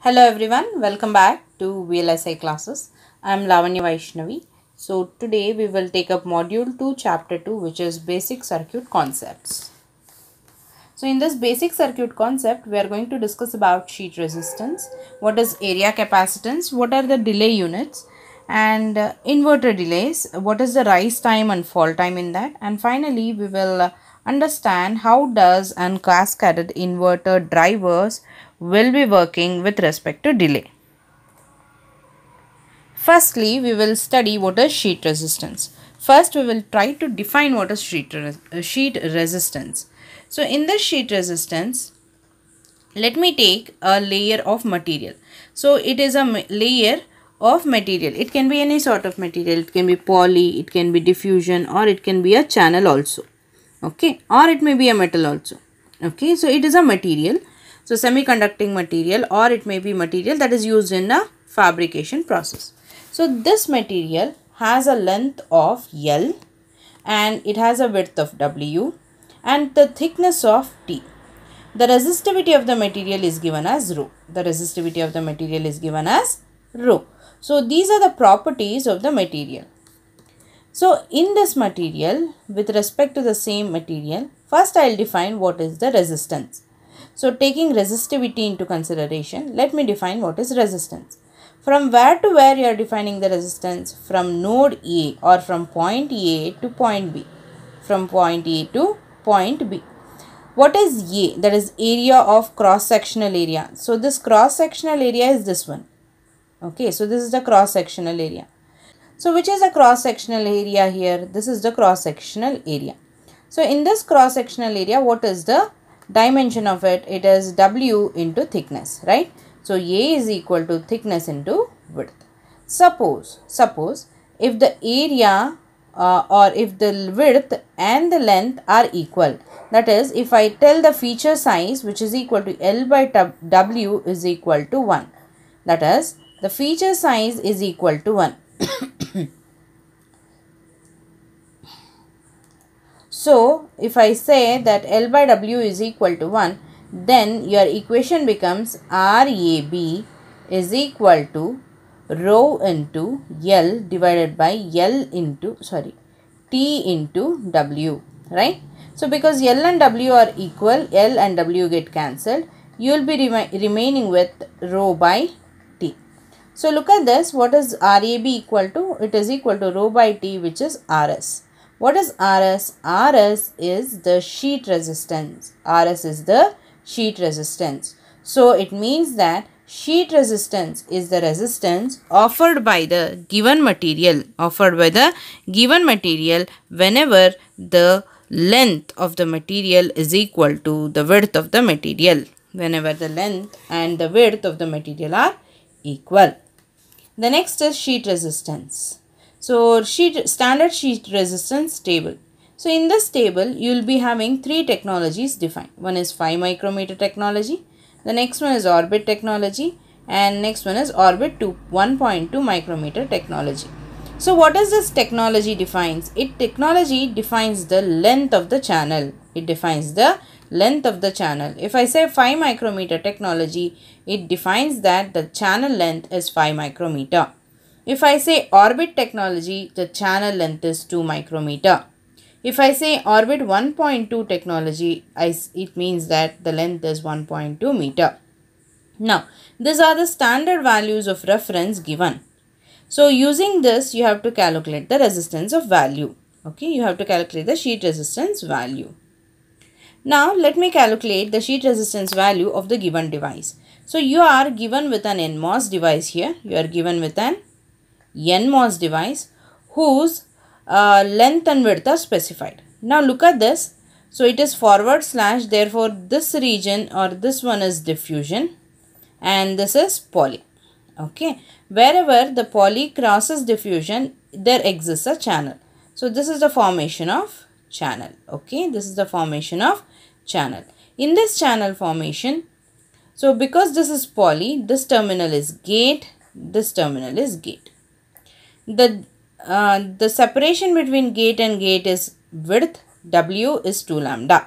Hello everyone, welcome back to VLSI classes. I am Lavanya Vaishnavi. So today we will take up module 2 chapter 2 which is basic circuit concepts. So in this basic circuit concept we are going to discuss about sheet resistance, what is area capacitance, what are the delay units and uh, inverter delays, what is the rise time and fall time in that and finally we will uh, understand how does and cascaded inverter drivers will be working with respect to delay. Firstly, we will study what is sheet resistance. First, we will try to define what is sheet, uh, sheet resistance. So, in the sheet resistance, let me take a layer of material. So, it is a layer of material. It can be any sort of material. It can be poly, it can be diffusion or it can be a channel also. Okay, or it may be a metal also. Okay, so it is a material so semiconducting material or it may be material that is used in a fabrication process. So this material has a length of L and it has a width of W and the thickness of T. The resistivity of the material is given as rho. The resistivity of the material is given as rho. So these are the properties of the material. So in this material with respect to the same material first I will define what is the resistance. So taking resistivity into consideration, let me define what is resistance. From where to where you are defining the resistance? From node A or from point A to point B. From point A to point B. What is A? That is area of cross-sectional area. So this cross-sectional area is this one. Okay, so this is the cross-sectional area. So which is the cross-sectional area here? This is the cross-sectional area. So in this cross-sectional area, what is the dimension of it, it is W into thickness, right? So, A is equal to thickness into width. Suppose, suppose if the area uh, or if the width and the length are equal, that is if I tell the feature size which is equal to L by W is equal to 1. That is the feature size is equal to 1. So, if I say that L by W is equal to 1, then your equation becomes RAB is equal to rho into L divided by L into, sorry, T into W, right? So, because L and W are equal, L and W get cancelled, you will be remaining with rho by T. So, look at this, what is RAB equal to? It is equal to rho by T which is RS. What is RS? RS is the sheet resistance. RS is the sheet resistance. So it means that sheet resistance is the resistance offered by the given material, offered by the given material whenever the length of the material is equal to the width of the material. Whenever the length and the width of the material are equal. The next is sheet resistance. So sheet standard sheet resistance table. So in this table you will be having three technologies defined. One is 5 micrometer technology, the next one is orbit technology and next one is orbit to 1.2 micrometer technology. So what is this technology defines? It technology defines the length of the channel. It defines the length of the channel. If I say 5 micrometer technology, it defines that the channel length is 5 micrometer. If I say orbit technology, the channel length is 2 micrometer. If I say orbit 1.2 technology, I, it means that the length is 1.2 meter. Now, these are the standard values of reference given. So, using this, you have to calculate the resistance of value. Okay, you have to calculate the sheet resistance value. Now, let me calculate the sheet resistance value of the given device. So, you are given with an NMOS device here. You are given with an NMOS device whose uh, length and width are specified. Now look at this. So it is forward slash therefore this region or this one is diffusion and this is poly. Okay. Wherever the poly crosses diffusion there exists a channel. So this is the formation of channel. Okay. This is the formation of channel. In this channel formation so because this is poly this terminal is gate this terminal is gate the uh, the separation between gate and gate is width w is 2 lambda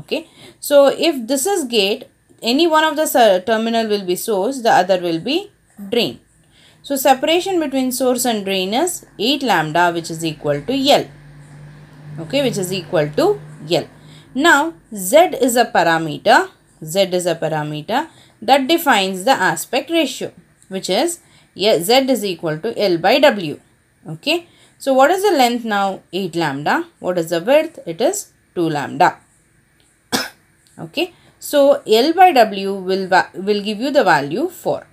okay so if this is gate any one of the terminal will be source, the other will be drain. So separation between source and drain is 8 lambda which is equal to L. Okay, which is equal to L. Now Z is a parameter, Z is a parameter that defines the aspect ratio which is Z is equal to L by W. Okay, so what is the length now? 8 lambda. What is the width? It is 2 lambda. okay, so L by W will, will give you the value 4.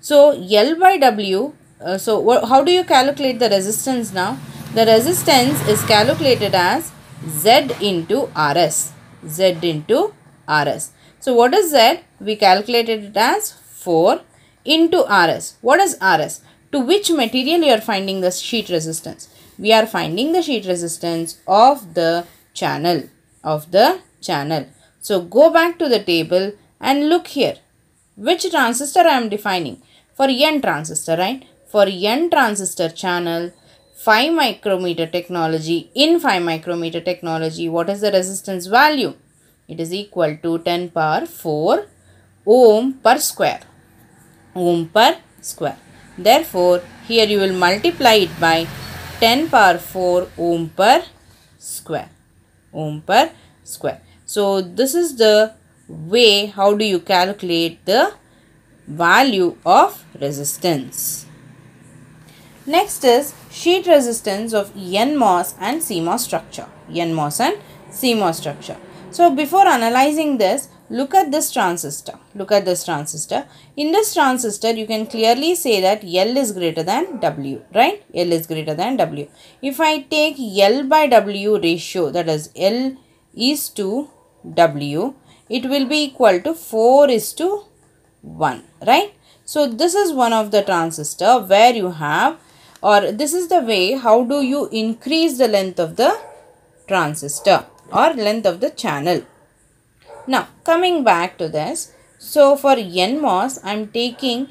So L by W, uh, so how do you calculate the resistance now? The resistance is calculated as Z into RS. Z into RS. So what is Z? We calculated it as 4 into RS. What is RS? To which material you are finding the sheet resistance? We are finding the sheet resistance of the channel. Of the channel. So go back to the table and look here. Which transistor I am defining? for n transistor, right? For n transistor channel, 5 micrometer technology, in 5 micrometer technology, what is the resistance value? It is equal to 10 power 4 ohm per square. Ohm per square. Therefore, here you will multiply it by 10 power 4 ohm per square. Ohm per square. So, this is the way how do you calculate the value of resistance. Next is sheet resistance of NMOS and CMOS structure. NMOS and CMOS structure. So before analyzing this, look at this transistor. Look at this transistor. In this transistor, you can clearly say that L is greater than W, right? L is greater than W. If I take L by W ratio, that is L is to W, it will be equal to 4 is to 1 right so this is one of the transistor where you have or this is the way how do you increase the length of the transistor or length of the channel now coming back to this so for NMOS I am taking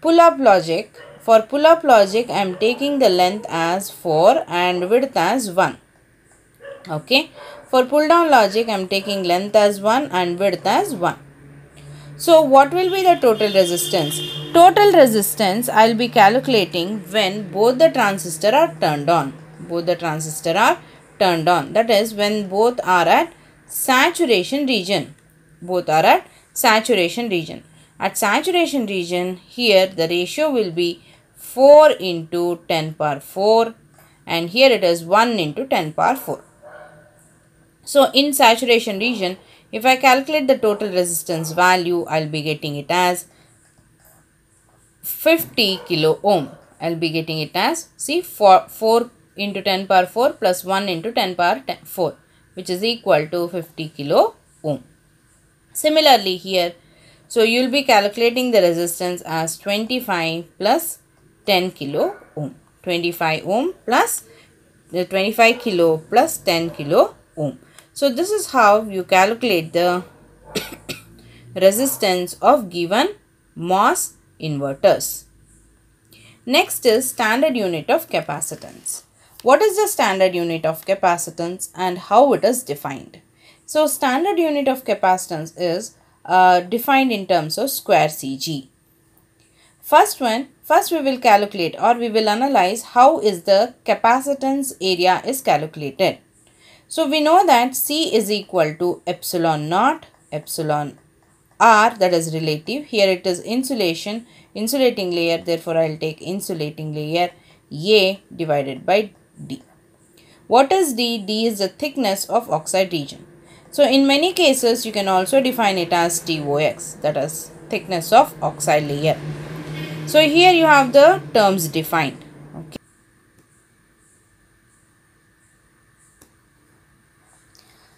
pull up logic for pull up logic I am taking the length as 4 and width as 1 okay for pull down logic I am taking length as 1 and width as 1 so what will be the total resistance? Total resistance I will be calculating when both the transistor are turned on. Both the transistor are turned on. That is when both are at saturation region. Both are at saturation region. At saturation region here the ratio will be 4 into 10 power 4 and here it is 1 into 10 power 4. So in saturation region if I calculate the total resistance value, I'll be getting it as 50 kilo ohm. I'll be getting it as, see, 4, 4 into 10 power 4 plus 1 into 10 power 10, 4, which is equal to 50 kilo ohm. Similarly here, so you'll be calculating the resistance as 25 plus 10 kilo ohm. 25 ohm plus the 25 kilo plus 10 kilo ohm. So this is how you calculate the resistance of given MOS inverters. Next is standard unit of capacitance. What is the standard unit of capacitance and how it is defined? So standard unit of capacitance is uh, defined in terms of square Cg. First one, first we will calculate or we will analyze how is the capacitance area is calculated. So we know that C is equal to epsilon naught, epsilon R that is relative. Here it is insulation, insulating layer. Therefore, I will take insulating layer A divided by D. What is D? D is the thickness of oxide region. So in many cases, you can also define it as TOX that is thickness of oxide layer. So here you have the terms defined. Okay.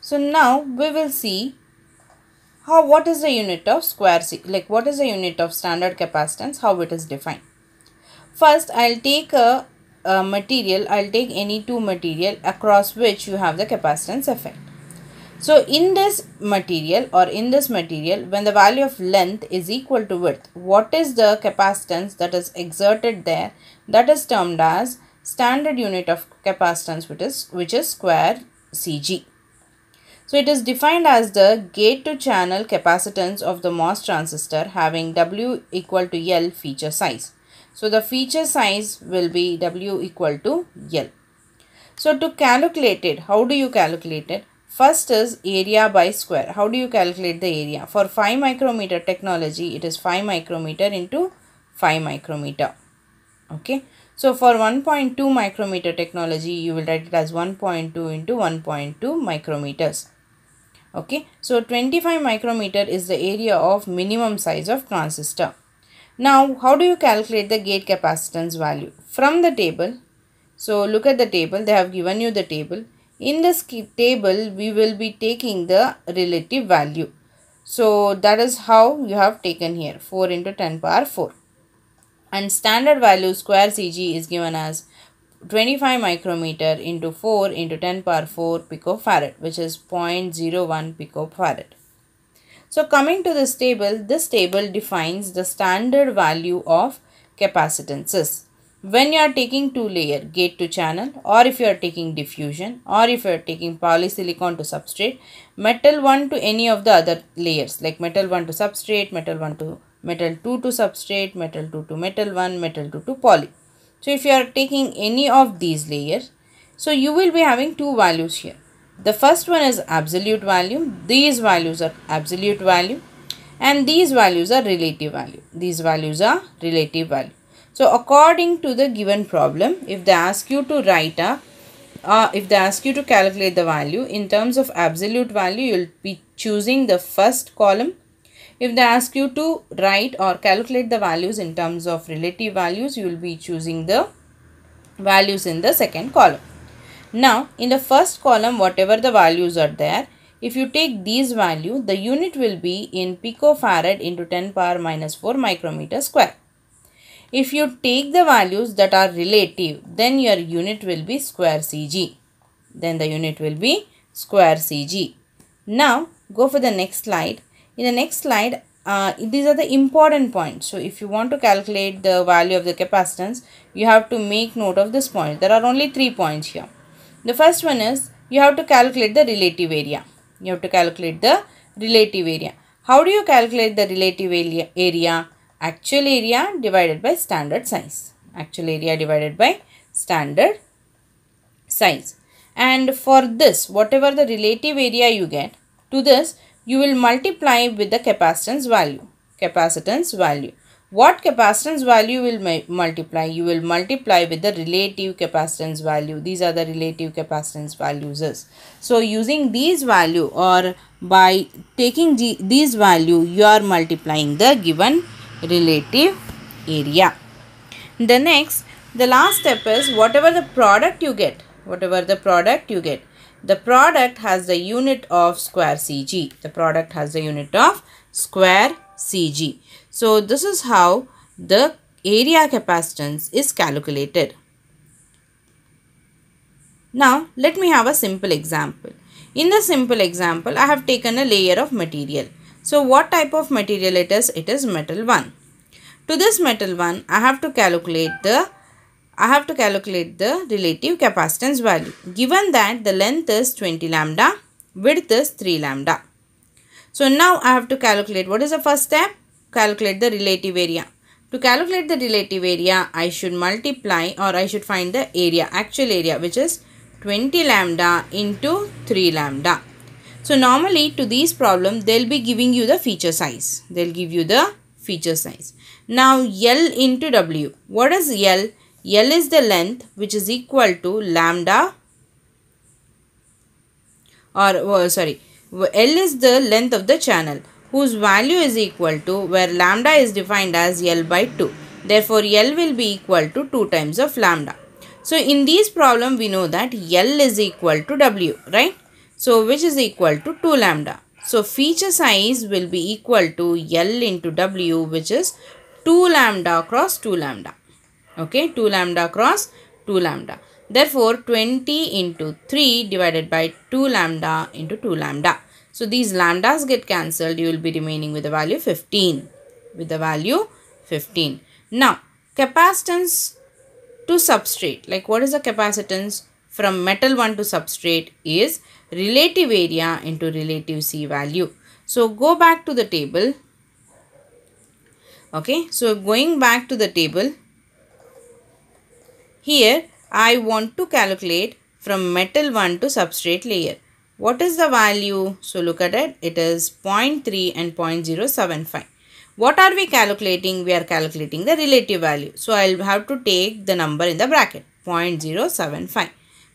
So now we will see how what is the unit of square C like what is the unit of standard capacitance how it is defined. First I'll take a, a material I'll take any two material across which you have the capacitance effect. So in this material or in this material when the value of length is equal to width what is the capacitance that is exerted there that is termed as standard unit of capacitance which is which is square Cg. So it is defined as the gate to channel capacitance of the MOS transistor having W equal to L feature size. So the feature size will be W equal to L. So to calculate it, how do you calculate it? First is area by square. How do you calculate the area? For 5 micrometer technology, it is 5 micrometer into 5 micrometer. Okay. So for 1.2 micrometer technology, you will write it as 1.2 into 1.2 micrometers. Okay. So 25 micrometer is the area of minimum size of transistor. Now, how do you calculate the gate capacitance value? From the table, so look at the table, they have given you the table. In this table, we will be taking the relative value. So that is how you have taken here 4 into 10 power 4. And standard value square Cg is given as 25 micrometer into 4 into 10 power 4 picofarad which is 0.01 picofarad. So coming to this table, this table defines the standard value of capacitances. When you are taking two layer gate to channel or if you are taking diffusion or if you are taking polysilicon to substrate, metal 1 to any of the other layers like metal 1 to substrate, metal 1 to metal 2 to substrate, metal 2 to metal 1, metal 2 to poly. So if you are taking any of these layers, so you will be having two values here. The first one is absolute value. These values are absolute value and these values are relative value. These values are relative value. So according to the given problem, if they ask you to write a, uh, if they ask you to calculate the value in terms of absolute value, you will be choosing the first column. If they ask you to write or calculate the values in terms of relative values, you will be choosing the values in the second column. Now, in the first column, whatever the values are there, if you take these value, the unit will be in picofarad into 10 power minus 4 micrometer square. If you take the values that are relative, then your unit will be square Cg. Then the unit will be square Cg. Now, go for the next slide. In the next slide, uh, these are the important points. So, if you want to calculate the value of the capacitance, you have to make note of this point. There are only three points here. The first one is you have to calculate the relative area. You have to calculate the relative area. How do you calculate the relative area? Actual area divided by standard size. Actual area divided by standard size. And for this, whatever the relative area you get, to this you will multiply with the capacitance value. Capacitance value. What capacitance value will multiply? You will multiply with the relative capacitance value. These are the relative capacitance values. So, using these value or by taking these value, you are multiplying the given relative area. The next, the last step is whatever the product you get, whatever the product you get, the product has the unit of square Cg. The product has the unit of square Cg. So this is how the area capacitance is calculated. Now let me have a simple example. In the simple example, I have taken a layer of material. So what type of material it is? It is metal 1. To this metal 1, I have to calculate the I have to calculate the relative capacitance value. Given that the length is 20 lambda, width is 3 lambda. So now I have to calculate what is the first step? calculate the relative area. To calculate the relative area, I should multiply or I should find the area, actual area which is 20 lambda into 3 lambda. So normally to these problem, they'll be giving you the feature size. They'll give you the feature size. Now L into W. What is L? L is the length which is equal to lambda or oh, sorry L is the length of the channel whose value is equal to where lambda is defined as L by 2. Therefore, L will be equal to 2 times of lambda. So, in this problem, we know that L is equal to W, right? So, which is equal to 2 lambda. So, feature size will be equal to L into W, which is 2 lambda cross 2 lambda. Okay, 2 lambda cross 2 lambda. Therefore, 20 into 3 divided by 2 lambda into 2 lambda. So these lambdas get cancelled. You will be remaining with the value 15. With the value 15. Now capacitance to substrate. Like what is the capacitance? from metal 1 to substrate is relative area into relative C value. So go back to the table. Okay, so going back to the table, here I want to calculate from metal 1 to substrate layer. What is the value? So look at it. It is 0.3 and 0.075. What are we calculating? We are calculating the relative value. So I'll have to take the number in the bracket 0.075.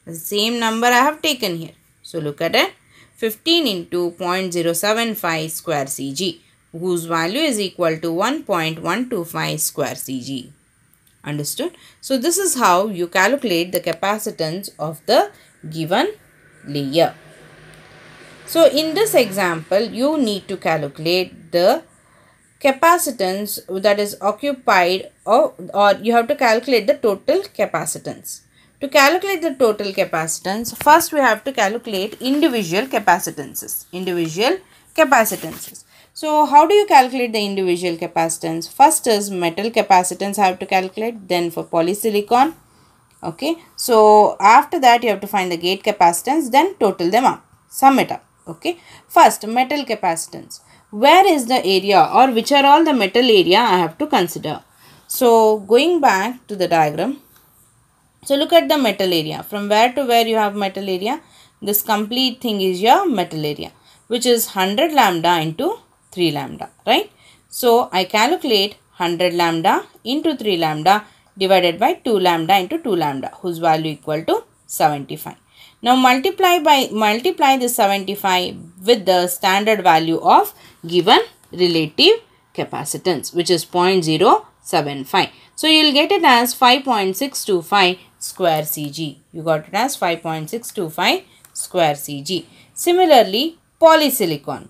The same number I have taken here. So look at it. 15 into 0.075 square Cg whose value is equal to 1.125 square Cg. Understood? So this is how you calculate the capacitance of the given layer. So in this example, you need to calculate the capacitance that is occupied or, or you have to calculate the total capacitance. To calculate the total capacitance, first we have to calculate individual capacitances. Individual capacitances. So how do you calculate the individual capacitance? First is metal capacitance I have to calculate. Then for polysilicon. Okay. So after that you have to find the gate capacitance. Then total them up. Sum it up. Okay. First metal capacitance. Where is the area or which are all the metal area I have to consider. So going back to the diagram. So look at the metal area. From where to where you have metal area. This complete thing is your metal area which is 100 lambda into 3 lambda, right? So, I calculate 100 lambda into 3 lambda divided by 2 lambda into 2 lambda whose value equal to 75. Now, multiply by multiply this 75 with the standard value of given relative capacitance which is 0.075. So, you will get it as 5.625 square Cg. You got it as 5.625 square Cg. Similarly, polysilicon.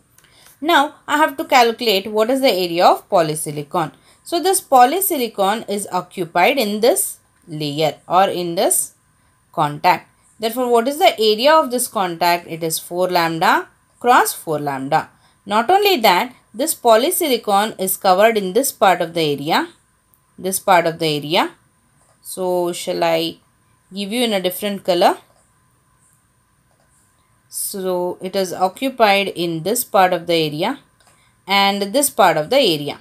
Now I have to calculate what is the area of polysilicon. So this polysilicon is occupied in this layer or in this contact. Therefore what is the area of this contact? It is 4 lambda cross 4 lambda. Not only that this polysilicon is covered in this part of the area. This part of the area. So shall I give you in a different color? So it is occupied in this part of the area and this part of the area.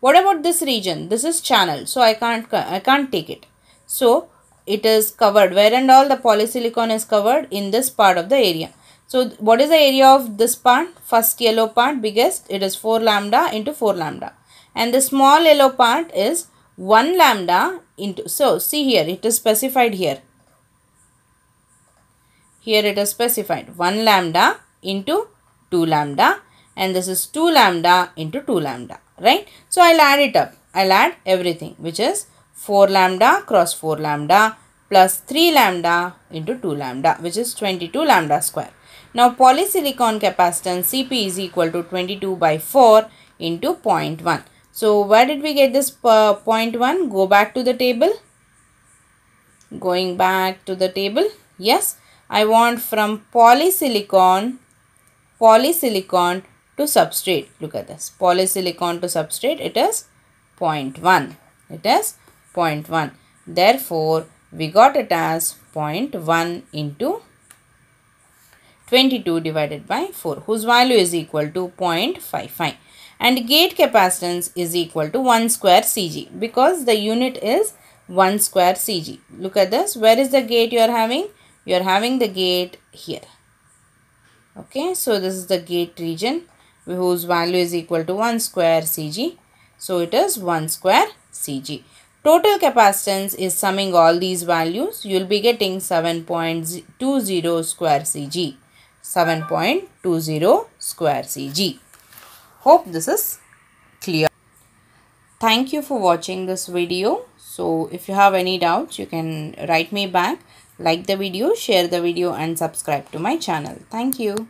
What about this region? This is channel. So I can't, I can't take it. So it is covered where and all the polysilicon is covered in this part of the area. So what is the area of this part? First yellow part biggest it is 4 lambda into 4 lambda and the small yellow part is 1 lambda into so see here it is specified here here it is specified 1 lambda into 2 lambda and this is 2 lambda into 2 lambda right. So I'll add it up. I'll add everything which is 4 lambda cross 4 lambda plus 3 lambda into 2 lambda which is 22 lambda square. Now polysilicon capacitance Cp is equal to 22 by 4 into 0.1. So where did we get this uh, 0.1? Go back to the table. Going back to the table. Yes. I want from polysilicon, polysilicon to substrate. Look at this. Polysilicon to substrate, it is 0.1. It is 0.1. Therefore, we got it as 0.1 into 22 divided by 4 whose value is equal to 0.55 and gate capacitance is equal to 1 square Cg because the unit is 1 square Cg. Look at this. Where is the gate you are having? you are having the gate here okay so this is the gate region whose value is equal to 1 square cg so it is 1 square cg total capacitance is summing all these values you will be getting 7.20 square cg 7.20 square cg hope this is clear thank you for watching this video so if you have any doubts you can write me back like the video, share the video and subscribe to my channel. Thank you.